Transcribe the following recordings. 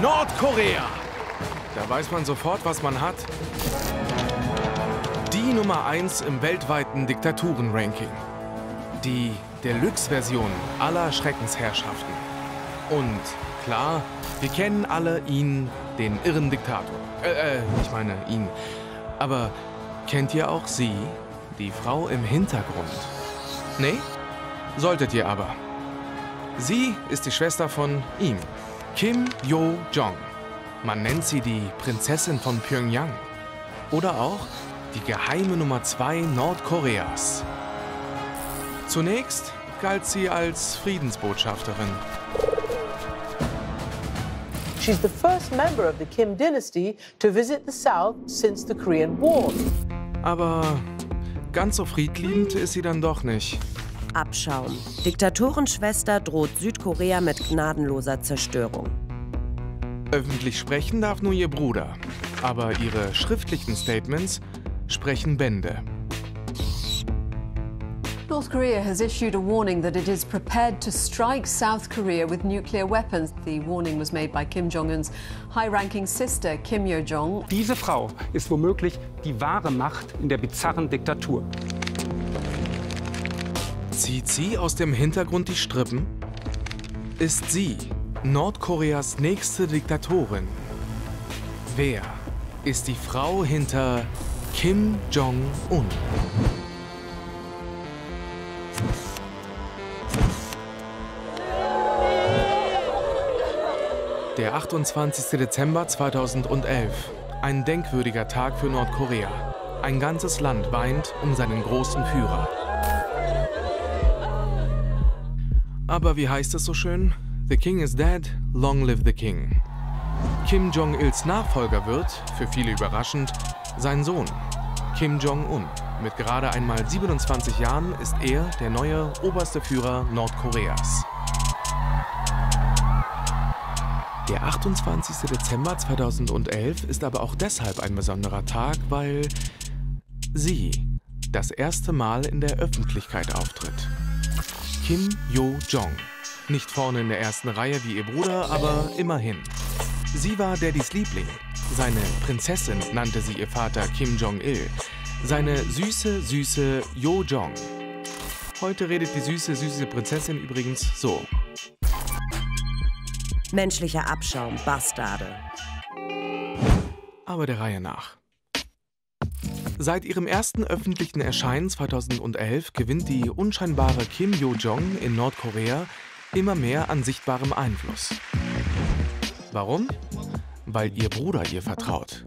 Nordkorea! Da weiß man sofort, was man hat. Die Nummer 1 im weltweiten Diktaturen-Ranking. Die Deluxe-Version aller Schreckensherrschaften. Und klar, wir kennen alle ihn, den irren Diktator. Äh, äh, ich meine ihn. Aber kennt ihr auch sie, die Frau im Hintergrund? Nee? Solltet ihr aber. Sie ist die Schwester von ihm, Kim Yo-jong. Man nennt sie die Prinzessin von Pyongyang. Oder auch die geheime Nummer 2 Nordkoreas. Zunächst galt sie als Friedensbotschafterin. She's the first member of the Kim dynasty to visit the South since the Korean War. Aber ganz so friedliebend ist sie dann doch nicht. Abschaum. Diktatorenschwester droht Südkorea mit gnadenloser Zerstörung. Öffentlich sprechen darf nur ihr Bruder. Aber ihre schriftlichen Statements sprechen Bände. North Korea has issued a warning that it is prepared to strike South Korea with nuclear weapons. The warning was made by Kim Jong-uns high-ranking sister Kim Yo-jong. Diese Frau ist womöglich die wahre Macht in der bizarren Diktatur. Zieht sie aus dem Hintergrund die Strippen? Ist sie Nordkoreas nächste Diktatorin? Wer ist die Frau hinter Kim Jong-un? Der 28. Dezember 2011. Ein denkwürdiger Tag für Nordkorea. Ein ganzes Land weint um seinen großen Führer. Aber wie heißt es so schön? The King is dead, long live the King. Kim Jong-ils Nachfolger wird, für viele überraschend, sein Sohn, Kim Jong-un. Mit gerade einmal 27 Jahren ist er der neue oberste Führer Nordkoreas. Der 28. Dezember 2011 ist aber auch deshalb ein besonderer Tag, weil sie das erste Mal in der Öffentlichkeit auftritt. Kim Yo-jong. Nicht vorne in der ersten Reihe wie ihr Bruder, aber immerhin. Sie war Daddys Liebling. Seine Prinzessin nannte sie ihr Vater Kim Jong-il. Seine süße, süße Yo-jong. Heute redet die süße, süße Prinzessin übrigens so. Menschlicher Abschaum, Bastarde. Aber der Reihe nach. Seit ihrem ersten öffentlichen Erscheinen 2011 gewinnt die unscheinbare Kim Yo-jong in Nordkorea immer mehr an sichtbarem Einfluss. Warum? Weil ihr Bruder ihr vertraut.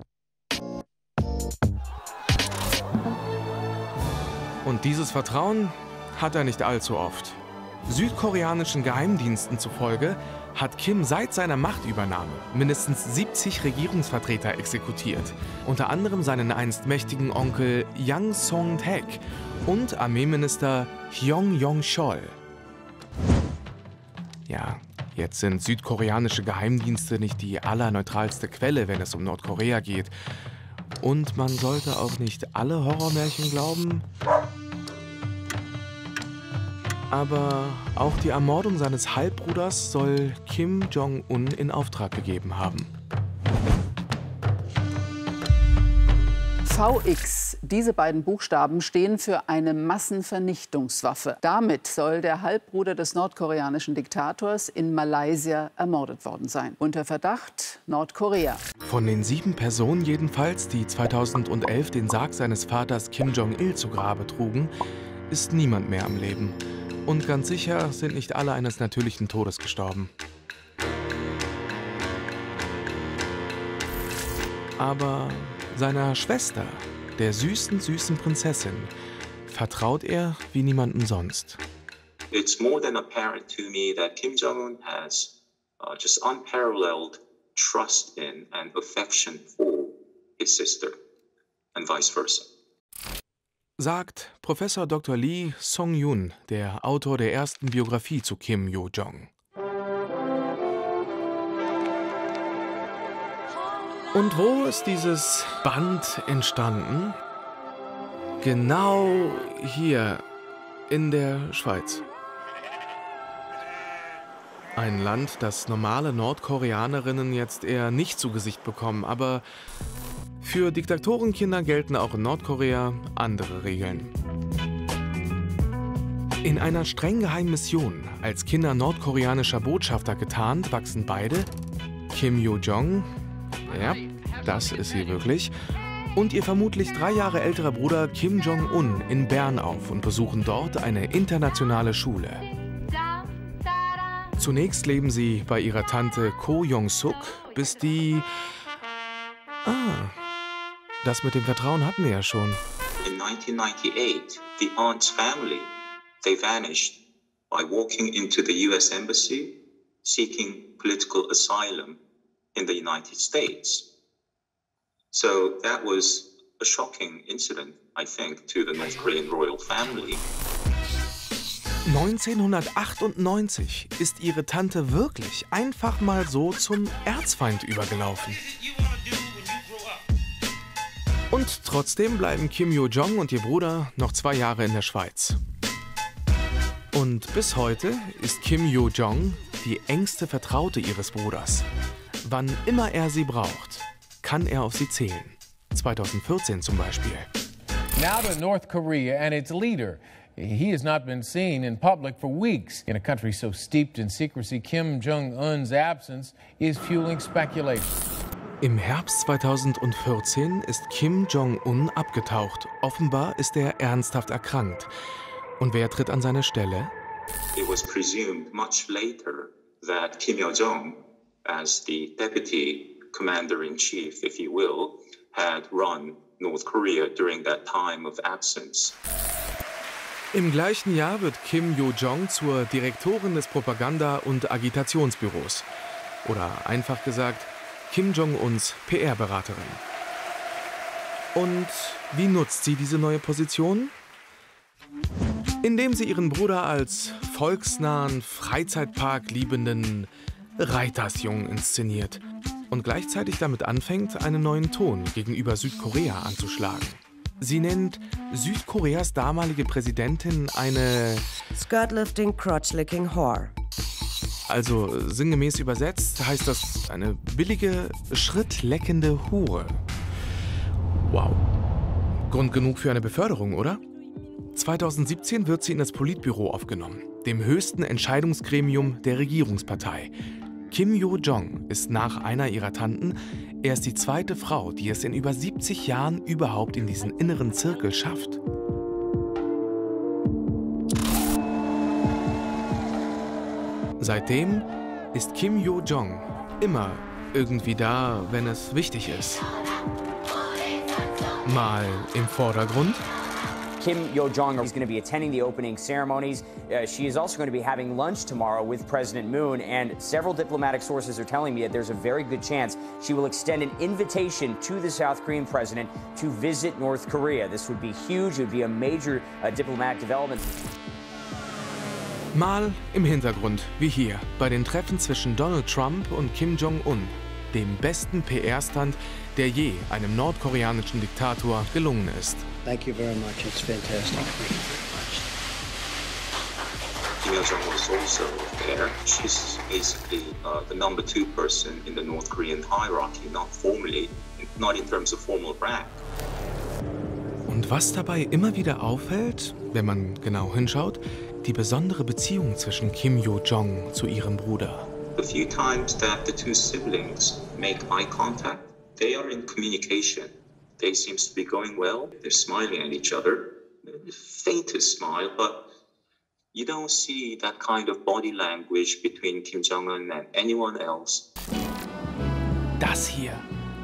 Und dieses Vertrauen hat er nicht allzu oft. Südkoreanischen Geheimdiensten zufolge hat Kim seit seiner Machtübernahme mindestens 70 Regierungsvertreter exekutiert, unter anderem seinen einst mächtigen Onkel Yang Song-taek und Armeeminister Hyong Yong-chol. Ja, jetzt sind südkoreanische Geheimdienste nicht die allerneutralste Quelle, wenn es um Nordkorea geht. Und man sollte auch nicht alle Horrormärchen glauben. Aber auch die Ermordung seines Halbbruders soll Kim Jong-un in Auftrag gegeben haben. VX, diese beiden Buchstaben stehen für eine Massenvernichtungswaffe. Damit soll der Halbbruder des nordkoreanischen Diktators in Malaysia ermordet worden sein. Unter Verdacht Nordkorea. Von den sieben Personen jedenfalls, die 2011 den Sarg seines Vaters Kim Jong-il zu Grabe trugen, ist niemand mehr am Leben. Und ganz sicher sind nicht alle eines natürlichen Todes gestorben. Aber seiner Schwester, der süßen, süßen Prinzessin, vertraut er wie niemanden sonst. It's more than apparent to me that Kim Jong-un has uh, just unparalleled trust in and affection for his sister and vice versa sagt Professor Dr. Lee Song-yun, der Autor der ersten Biografie zu Kim Yo-jong. Und wo ist dieses Band entstanden? Genau hier in der Schweiz. Ein Land, das normale Nordkoreanerinnen jetzt eher nicht zu Gesicht bekommen, aber für Diktatorenkinder gelten auch in Nordkorea andere Regeln. In einer streng geheimen Mission, als Kinder nordkoreanischer Botschafter getarnt, wachsen beide, Kim Yo-jong, ja, das ist sie wirklich, und ihr vermutlich drei Jahre älterer Bruder Kim Jong-un in Bern auf und besuchen dort eine internationale Schule. Zunächst leben sie bei ihrer Tante Ko Jong-suk, bis die... Ah, das mit dem Vertrauen hatten wir ja schon. In 1998, the aunt's family, they vanished by walking into the US embassy seeking political asylum in the United States. So that was a shocking incident, I think, to the North Korean royal family. 1998 ist ihre Tante wirklich einfach mal so zum Erzfeind übergelaufen. Und trotzdem bleiben Kim Yo-jong und ihr Bruder noch zwei Jahre in der Schweiz. Und bis heute ist Kim Yo-jong die engste Vertraute ihres Bruders. Wann immer er sie braucht, kann er auf sie zählen. 2014 zum Beispiel. Now to North Korea and its leader. He has not been seen in public for weeks. In a country so steeped in secrecy, Kim Jong un's absence is fueling speculation. Im Herbst 2014 ist Kim Jong-un abgetaucht. Offenbar ist er ernsthaft erkrankt. Und wer tritt an seine Stelle? It was presumed much later that Kim Yo Jong, as the deputy commander in chief, if you will, had run North Korea during that time of absence. Im gleichen Jahr wird Kim Yo-jong zur Direktorin des Propaganda- und Agitationsbüros. Oder einfach gesagt, Kim Jong-uns PR-Beraterin. Und wie nutzt sie diese neue Position? Indem sie ihren Bruder als volksnahen, Freizeitpark liebenden Reitersjungen inszeniert und gleichzeitig damit anfängt, einen neuen Ton gegenüber Südkorea anzuschlagen. Sie nennt Südkoreas damalige Präsidentin eine Skirtlifting, Crotch-Licking Whore. Also sinngemäß übersetzt heißt das eine billige, schrittleckende Hure. Wow. Grund genug für eine Beförderung, oder? 2017 wird sie in das Politbüro aufgenommen, dem höchsten Entscheidungsgremium der Regierungspartei. Kim Yo-jong ist nach einer ihrer Tanten erst die zweite Frau, die es in über 70 Jahren überhaupt in diesen inneren Zirkel schafft. Seitdem ist Kim Yo-jong immer irgendwie da, wenn es wichtig ist. Mal im Vordergrund, Kim Yo Jong is going to be attending the opening ceremonies. Uh, she is also going to be having lunch tomorrow with President Moon, and several diplomatic sources are telling me that there's a very good chance she will extend an invitation to the South Korean president to visit North Korea. This would be huge, it would be a major uh, diplomatic development. Mal im Hintergrund, wie hier, bei den Treffen zwischen Donald Trump und Kim Jong-un, dem besten PR-Stand, der je einem nordkoreanischen Diktator gelungen ist. Thank you very much. It's fantastic. Kim also there. She's basically uh, the number two person in the North Korean hierarchy, not formally, not in terms of formal rank. Und was dabei immer wieder auffällt, wenn man genau hinschaut, die besondere Beziehung zwischen Kim Yo-jong zu ihrem Bruder. The few times that the two siblings make eye contact, they are in communication. They seems to be going well. They're smiling at each other. The faintest smile, but you don't see that kind of body language between Kim Jong-un and anyone else. Das hier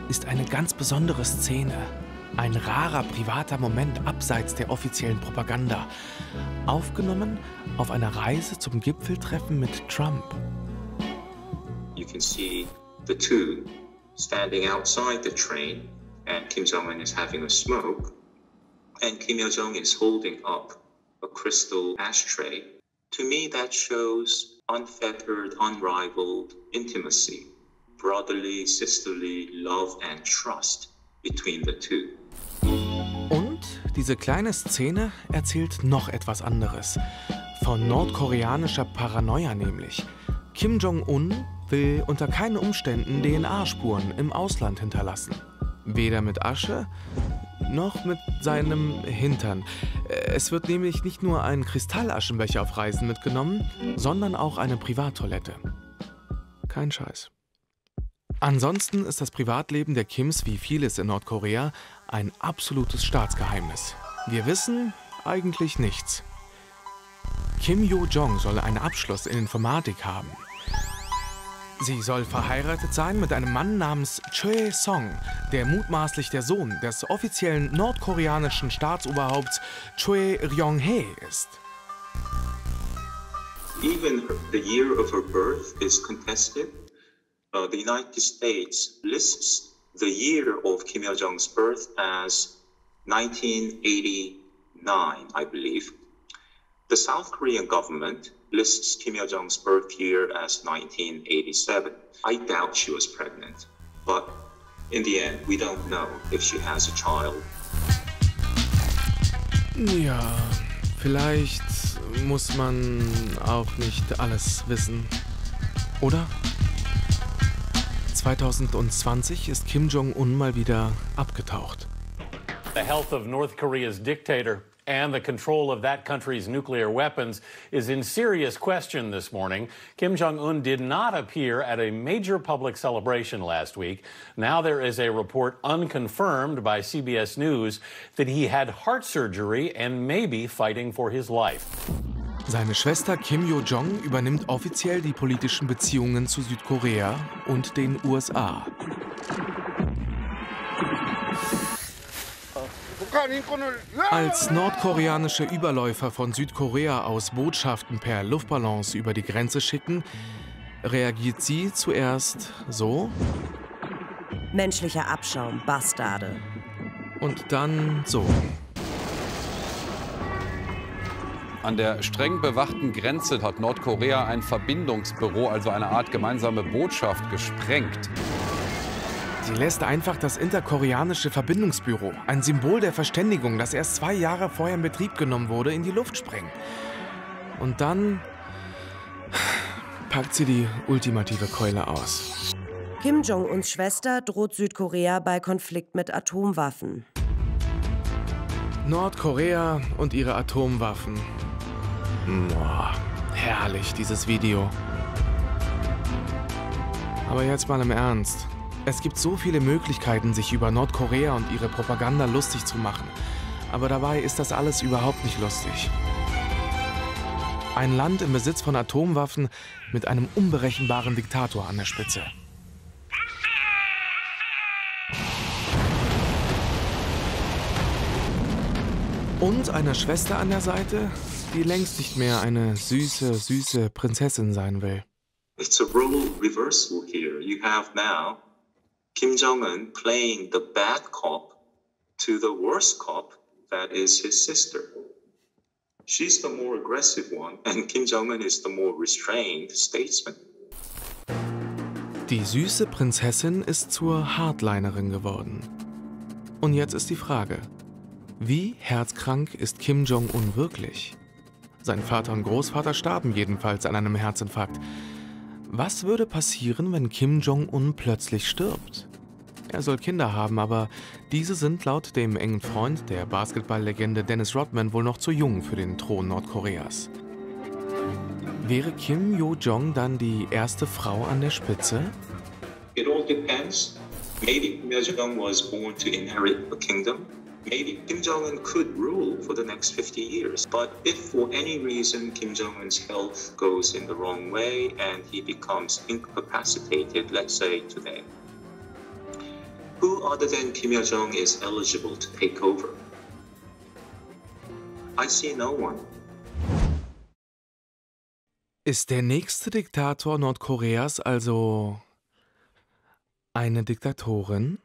ist eine ganz besondere Szene. Ein rarer privater Moment abseits der offiziellen Propaganda. Aufgenommen auf einer Reise zum Gipfeltreffen mit Trump. You can see the two standing outside the train, and Kim Jong un is having a smoke, and Kim Yo Jong is holding up a crystal ashtray. To me, that shows unfettered, unrivaled intimacy, brotherly, sisterly love and trust between the two. Und diese kleine Szene erzählt noch etwas anderes. Von nordkoreanischer Paranoia nämlich. Kim Jong-un will unter keinen Umständen DNA-Spuren im Ausland hinterlassen. Weder mit Asche noch mit seinem Hintern. Es wird nämlich nicht nur ein Kristallaschenbecher auf Reisen mitgenommen, sondern auch eine Privattoilette. Kein Scheiß. Ansonsten ist das Privatleben der Kims wie vieles in Nordkorea ein absolutes Staatsgeheimnis. Wir wissen eigentlich nichts. Kim Yo-jong soll einen Abschluss in Informatik haben. Sie soll verheiratet sein mit einem Mann namens Choi Song, der mutmaßlich der Sohn des offiziellen nordkoreanischen Staatsoberhaupts Choi Ryong-hae ist. Even the year of her birth is contested. Uh, the United States lists the year of Kim Il Jong's birth as 1989, I believe. The South Korean government lists Kim Il Jong's birth year as 1987. I doubt she was pregnant, but in the end, we don't know if she has a child. Ja, vielleicht muss man auch nicht alles wissen. Oder? 2020 ist Kim Jong-un mal wieder abgetaucht. The health of North Korea's dictator and the control of that country's nuclear weapons is in serious question this morning. Kim Jong un did not appear at a major public celebration last week. Now there is a report unconfirmed by CBS News that he had heart surgery and may be fighting for his life. Seine Schwester Kim Yo-jong übernimmt offiziell die politischen Beziehungen zu Südkorea und den USA. Als nordkoreanische Überläufer von Südkorea aus Botschaften per Luftballons über die Grenze schicken, reagiert sie zuerst so. Menschlicher Abschaum, Bastarde. Und dann so. An der streng bewachten Grenze hat Nordkorea ein Verbindungsbüro, also eine Art gemeinsame Botschaft, gesprengt. Sie lässt einfach das interkoreanische Verbindungsbüro, ein Symbol der Verständigung, das erst zwei Jahre vorher in Betrieb genommen wurde, in die Luft sprengen. Und dann packt sie die ultimative Keule aus. Kim Jong-uns Schwester droht Südkorea bei Konflikt mit Atomwaffen. Nordkorea und ihre Atomwaffen. Boah, herrlich, dieses Video. Aber jetzt mal im Ernst. Es gibt so viele Möglichkeiten, sich über Nordkorea und ihre Propaganda lustig zu machen. Aber dabei ist das alles überhaupt nicht lustig. Ein Land im Besitz von Atomwaffen mit einem unberechenbaren Diktator an der Spitze. Und einer Schwester an der Seite, die längst nicht mehr eine süße, süße Prinzessin sein will. It's a role reversal here. You have now Kim Jong un playing the bad cop to the worst cop, that is his sister. She's the more aggressive one, and Kim Jong un is the more restrained statesman. Die süße Prinzessin ist zur Hardlinerin geworden. Und jetzt ist die Frage, wie herzkrank ist Kim Jong-un wirklich? Sein Vater und Großvater starben jedenfalls an einem Herzinfarkt. Was würde passieren, wenn Kim Jong-un plötzlich stirbt? Er soll Kinder haben, aber diese sind laut dem engen Freund der Basketballlegende Dennis Rodman wohl noch zu jung für den Thron Nordkoreas. Wäre Kim Yo-jong dann die erste Frau an der Spitze? It all depends. Maybe Kim Il-jong was born to inherit a kingdom. Maybe Kim Jong-un could rule for the next 50 years. But if for any reason Kim Jong-un's health goes in the wrong way and he becomes incapacitated, let's say today, who other than Kim Il Jong is eligible to take over? I see no one. Ist der nächste Diktator Nordkoreas also eine Diktatorin?